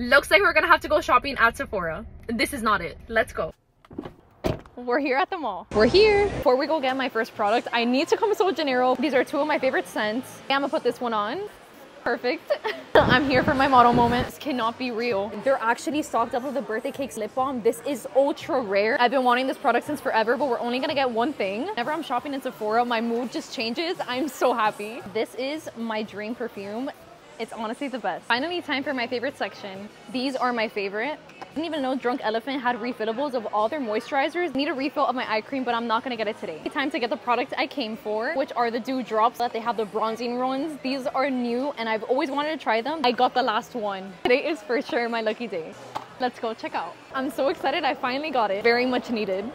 Looks like we're gonna have to go shopping at Sephora. This is not it. Let's go. We're here at the mall. We're here. Before we go get my first product, I need to come to Janeiro. These are two of my favorite scents. I'm gonna put this one on. Perfect. I'm here for my model moment. This cannot be real. They're actually stocked up with the birthday cakes lip balm. This is ultra rare. I've been wanting this product since forever, but we're only gonna get one thing. Whenever I'm shopping in Sephora, my mood just changes. I'm so happy. This is my dream perfume. It's honestly the best. Finally, time for my favorite section. These are my favorite. I didn't even know Drunk Elephant had refillables of all their moisturizers. Need a refill of my eye cream, but I'm not gonna get it today. Time to get the product I came for, which are the Dew Drops. That They have the bronzing ones. These are new, and I've always wanted to try them. I got the last one. Today is for sure my lucky day. Let's go check out. I'm so excited I finally got it. Very much needed.